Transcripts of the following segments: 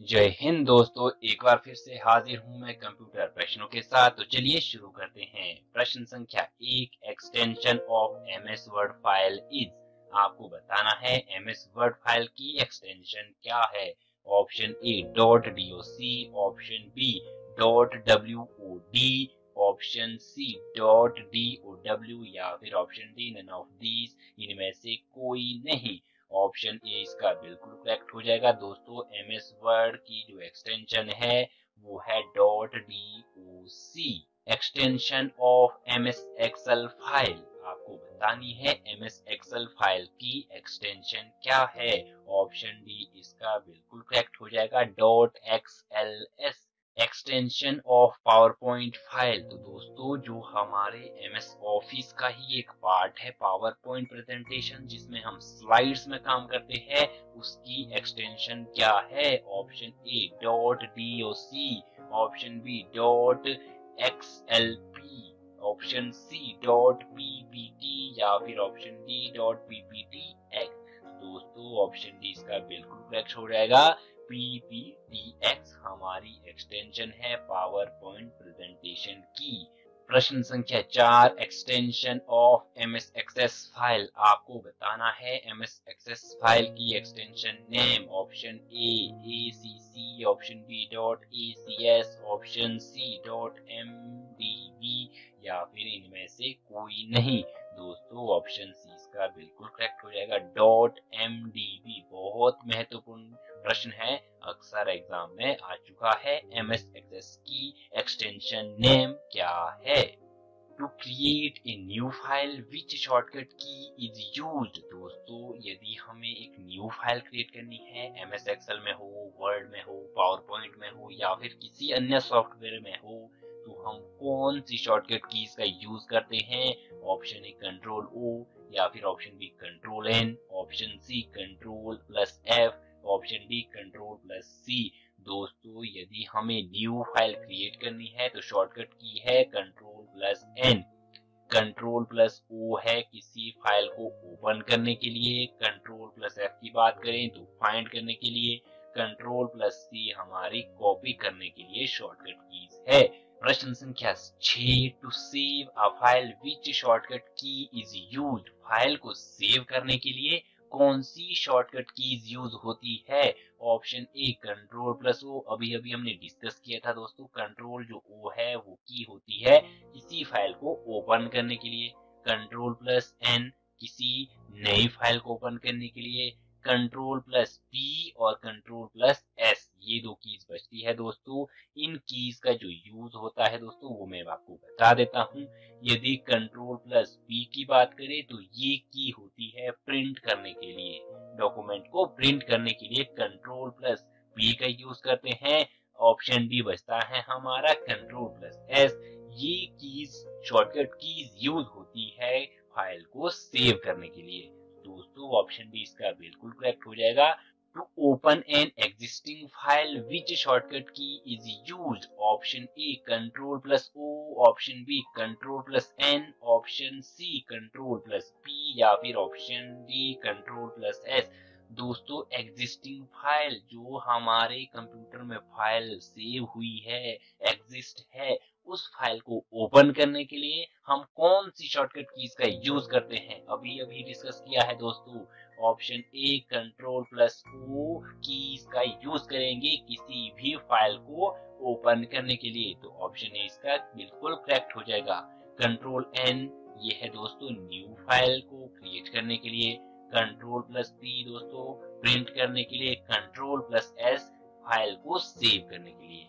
जय हिंद दोस्तों, एक बार फिर से हाजिर हूँ मैं कंप्यूटर प्रश्नों के साथ। तो चलिए शुरू करते हैं। प्रश्न संख्या एक extension of M S word file is आपको बताना है एम एस वर्ड फ़ाइल की एक्सटेंशन क्या है। Option A dot D O C option B dot W O D option C dot D O W या फिर option D none of these इनमें से कोई नहीं। ऑप्शन ए इसका बिल्कुल करेक्ट हो जाएगा। दोस्तों एम एस वर्ड की जो एक्सटेंशन है, वो है dot D O C extension of M S XL file आपको बतानी है एम एस एक्सएल फ़ाइल की एक्सटेंशन क्या है? ऑप्शन डी इसका बिल्कुल करेक्ट हो जाएगा। Dot X L S extension of power point file तो दोस्तों, जो हमारे एम एस ऑफ़िस का ही एक पार्ट है पावर पॉइंट प्रेजेंटेशन जिसमें हम स्लाइड्स में काम करते हैं, उसकी एक्सटेंशन क्या है? Option A dot D O C option B dot X L P option C dot P P T या फिर option D dot P P T X दोस्तों ऑप्शन डी इसका बिल्कुल करेक्ट हो जाएगा। PPTX हमारी एक्सटेंशन है पावर पॉइंट प्रेजेंटेशन की। प्रश्न संख्या चार extension of M S access file आपको बताना है एम एस एक्सेस फ़ाइल की extension name option A A C C option B dot A C S option C dot M D B या फिर इनमें से कोई नहीं। दोस्तों ऑप्शन सी इसका बिल्कुल करेक्ट हो जाएगा। डॉट एम डी बी बहुत महत्वपूर्ण प्रश्न है, अक्सर एग्ज़ाम में आ चुका है एम एस एक्सेस की एक्सटेंशन नेम क्या है? To create a new file which shortcut key is use दोस्तों, यदि हमें एक न्यू फ़ाइल क्रिएट करनी है एम एस एक्सएल में हो वर्ड में हो पावर पॉइंट में हो, या फिर किसी अन्य सॉफ्टवेयर में हो तो हम कौन सी शॉर्टकट का यूज़ करते हैं? ऑप्शन ए कंट्रोल ओ या फिर option B control N option C control plus F option D control plus C दोस्तों, यदि हमें न्यू फ़ाइल क्रिएट करनी है तो शॉर्टकट की है control plus N control plus O है किसी फ़ाइल को ओपन करने के लिए। कंट्रोल प्लस एफ़ की बात करें तो फाइंड करने के लिए। कंट्रोल प्लस सी हमारी कॉपी करने के लिए शॉर्टकट कीज है। प्रश्न संख्या छह to save a file which shortcut key is use file को सेव करने के लिए कौन सी शॉर्टकट कीज यूज़ होती है? Option A control plus O अभी अभी हमने डिस्कस किया था दोस्तों कंट्रोल जो ओ है, वो की होती है किसी फ़ाइल को ओपन करने के लिए। कंट्रोल प्लस एन किसी नई फ़ाइल को ओपन करने के लिए। कंट्रोल प्लस पी और कंट्रोल प्लस एस ये दो कीज बचती है दोस्तों। इन कीज का जो यूज़ होता है दोस्तों, वो मैं आपको बता देता हूँ। यदि कंट्रोल प्लस पी की बात करें तो ये की होती है प्रिंट करने के लिए। डॉक्यूमेंट को प्रिंट करने के लिए कंट्रोल प्लस पी का यूज़ करते हैं। ऑप्शन डी बचता है हमारा कंट्रोल प्लस एस ये कीज शॉर्टकट कीज यूज़ होती है फ़ाइल को सेव करने के लिए। दोस्तों ऑप्शन डी इसका बिल्कुल करेक्ट हो जाएगा। To open an existing file, which shortcut key is used. Option a, control plus o. Option b, control plus n. Option c, control plus p. या फिर option D control plus S दोस्तों existing file जो हमारे computer में file save हुई है exist है, उस फ़ाइल को ओपन करने के लिए हम कौन सी शॉर्टकट कीज का यूज़ करते हैं? अभी अभी डिस्कस किया है दोस्तों। Option A control plus O का यूज़ करेंगे किसी भी फ़ाइल को ओपन करने के लिए। तो ऑप्शन ए इसका बिल्कुल करेक्ट हो जाएगा। कंट्रोल एन ये है दोस्तों न्यू फ़ाइल को क्रिएट करने के लिए। कंट्रोल प्लस पी दोस्तों प्रिंट करने के लिए। कंट्रोल प्लस एस फ़ाइल को सेव करने के लिए।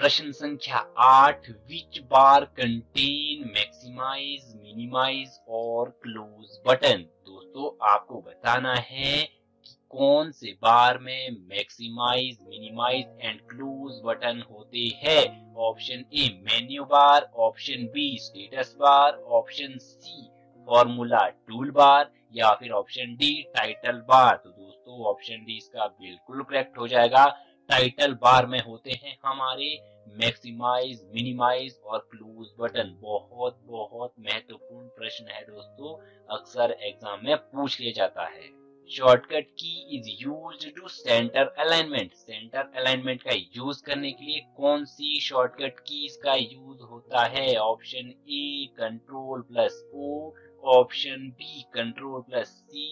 प्रश्न संख्या आठ which bar contain maximize minimize और क्लोज बटन दोस्तों, आपको बताना है कि कौन से बार में maximize minimize and close button होते हैं? Option A menu bar option B status bar option C formula tool bar या फिर ऑप्शन डी टाइटल बार तो दोस्तों ऑप्शन डी इसका बिल्कुल करेक्ट हो जाएगा। टाइटल बार में होते हैं हमारे मैक्सिमाइज मिनिमाइज और क्लोज बटन बहुत बहुत महत्वपूर्ण प्रश्न है दोस्तों। अक्सर एग्ज़ाम में पूछ लिया जाता है। Shortcut key is use to center alignment center alignment का यूज़ करने के लिए कौन सी शॉर्टकट की इसका यूज़ होता है? Option A control plus O option B control plus C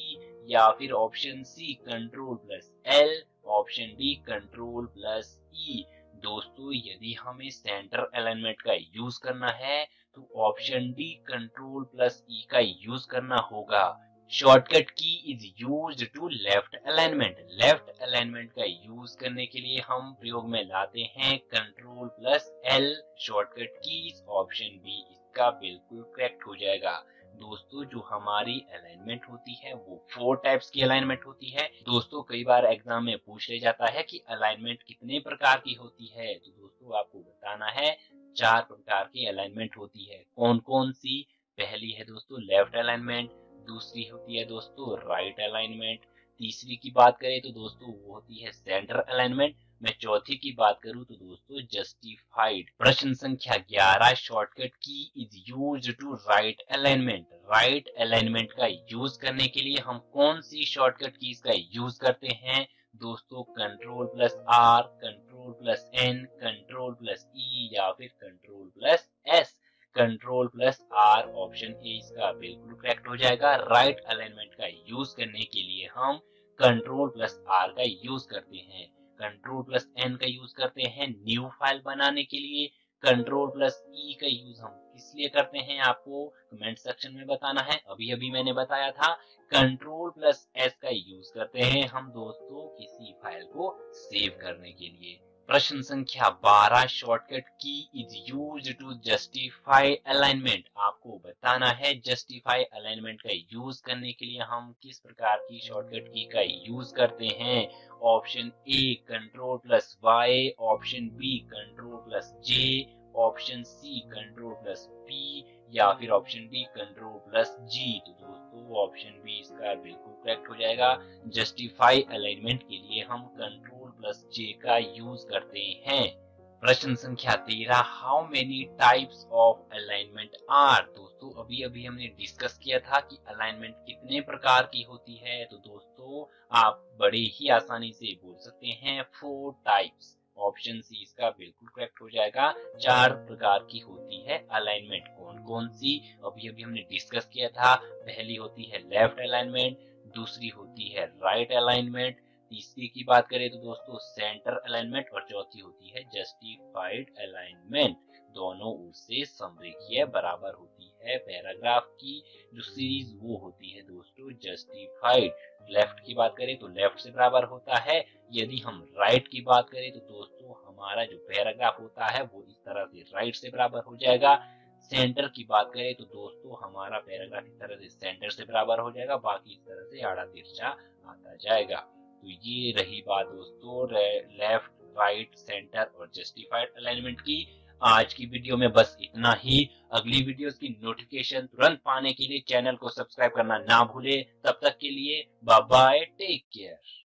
या फिर option C control plus L option D control plus E दोस्तों, यदि हमें सेंटर अलाइनमेंट का यूज़ करना है तो option D control plus E का यूज़ करना होगा। Shortcut key is use to left alignment left alignment का यूज़ करने के लिए हम प्रयोग में लाते हैं control plus L shortcut key option B इसका बिल्कुल करेक्ट हो जाएगा। दोस्तों, जो हमारी अलाइनमेंट होती है, वो फोर टाइप्स की अलाइनमेंट होती है। दोस्तों, कई बार एग्ज़ाम में पूछ ले जाता है कि अलाइनमेंट कितने प्रकार की होती है। तो दोस्तों, आपको बताना है, चार प्रकार की अलाइनमेंट होती है। कौन कौन सी? पहली है दोस्तों लेफ़्ट अलाइनमेंट दूसरी होती है दोस्तों राइट अलाइनमेंट तीसरी की बात करें तो दोस्तों, वो होती है सेंटर अलाइनमेंट मैं चौथी की बात करूँ तो दोस्तों जस्टिफाइड प्रश्न संख्या 11 shortcut key is use to right alignment right alignment का यूज़ करने के लिए हम कौन सी शॉर्टकट की का यूज़ करते हैं? दोस्तों control plus R control plus N control plus E या फिर control plus S control plus R option A इसका बिल्कुल करेक्ट हो जाएगा। राइट अलाइनमेंट का यूज़ करने के लिए हम कंट्रोल प्लस आर का यूज़ करते हैं। कंट्रोल प्लस एन का यूज़ करते हैं न्यू फ़ाइल बनाने के लिए. कंट्रोल प्लस ई का यूज़ हम किस लिए करते हैं आपको कमेंट सेक्शन में बताना है. अभी अभी मैंने बताया था कंट्रोल प्लस एस का यूज़ करते हैं हम दोस्तों किसी फ़ाइल को सेव करने के लिए. प्रश्न संख्या 12 shortcut key is use to justify alignment आपको बताना है जस्टिफाई अलाइनमेंट का यूज़ करने के लिए हम किस प्रकार की शॉर्टकट की का यूज़ करते हैं? Option A control plus Y option B control plus J option C control plus P या फिर option D control plus G तो दोस्तों ऑप्शन बी इसका बिल्कुल करेक्ट हो जाएगा। जस्टिफाई अलाइनमेंट के लिए हम कंट्रोल प्लस जे का यूज़ करते हैं। प्रश्न संख्या तेरह how many types of alignment are दोस्तों अभी अभी हमने डिस्कस किया था कि अलाइनमेंट कितने प्रकार की होती है। तो दोस्तों, आप बड़े ही आसानी से बोल सकते हैं फोर टाइप्स ऑप्शन सी इसका बिल्कुल करेक्ट हो जाएगा। चार प्रकार की होती है अलाइनमेंट कौन कौन सी? अभी अभी हमने डिस्कस किया था। पहली होती है लेफ़्ट अलाइनमेंट दूसरी होती है राइट अलाइनमेंट तीसरी की बात करें तो दोस्तों सेंटर अलाइनमेंट और चौथी होती है जस्टिफाइड अलाइनमेंट दोनों ओर से समरेखीय बराबर होती है पैराग्राफ की, जो सीरीज़ वो होती है दोस्तों जस्टिफाइड लेफ़्ट की बात करें तो लेफ़्ट से बराबर होता है। यदि हम राइट की बात करें तो दोस्तों, हमारा जो पैराग्राफ होता है वो इस तरह से राइट से बराबर हो जाएगा। सेंटर की बात करें तो दोस्तों, हमारा पैराग्राफ इस तरह से सेंटर से बराबर हो जाएगा, बाकी इस तरह से आड़ा तिरछा आता जाएगा। तो ये रही बात दोस्तों लेफ़्ट राइट सेंटर और जस्टिफाइड अलाइनमेंट की। आज की वीडियो में बस इतना ही। अगली वीडियोस की नोटिफिकेशन तुरंत पाने के लिए चैनल को सब्सक्राइब करना ना भूले। तब तक के लिए बाय बाय टेक केयर